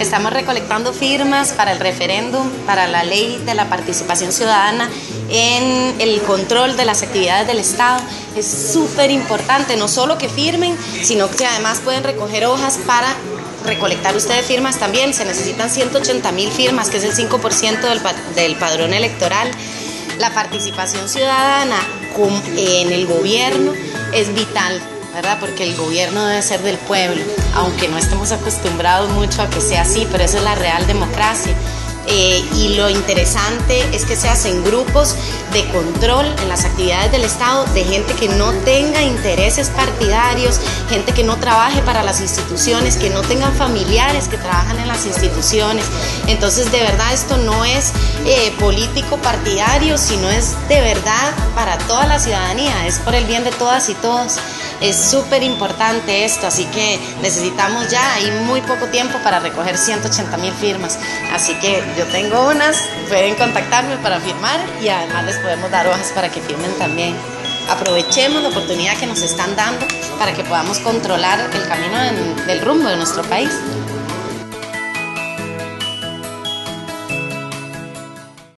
Estamos recolectando firmas para el referéndum, para la ley de la participación ciudadana en el control de las actividades del Estado. Es súper importante, no solo que firmen, sino que además pueden recoger hojas para recolectar ustedes firmas también. Se necesitan 180 mil firmas, que es el 5% del, del padrón electoral. La participación ciudadana en el gobierno es vital ¿verdad? Porque el gobierno debe ser del pueblo, aunque no estemos acostumbrados mucho a que sea así, pero eso es la real democracia. Eh, y lo interesante es que se hacen grupos de control en las actividades del Estado de gente que no tenga intereses partidarios, gente que no trabaje para las instituciones, que no tengan familiares que trabajan en las instituciones. Entonces, de verdad, esto no es eh, político partidario, sino es de verdad para toda la ciudadanía, es por el bien de todas y todos. Es súper importante esto, así que necesitamos ya, hay muy poco tiempo para recoger 180 mil firmas. Así que yo tengo unas, pueden contactarme para firmar y además les podemos dar hojas para que firmen también. Aprovechemos la oportunidad que nos están dando para que podamos controlar el camino del rumbo de nuestro país.